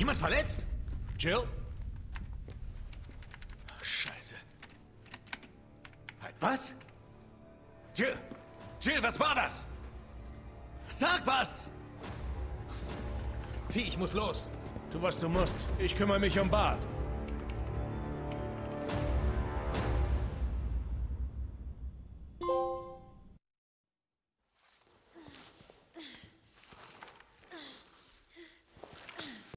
Jemand verletzt? Jill? Oh, Scheiße. Halt, was? Jill! Jill, was war das? Sag was! Sieh, ich muss los. Tu, was du musst. Ich kümmere mich um Bart. you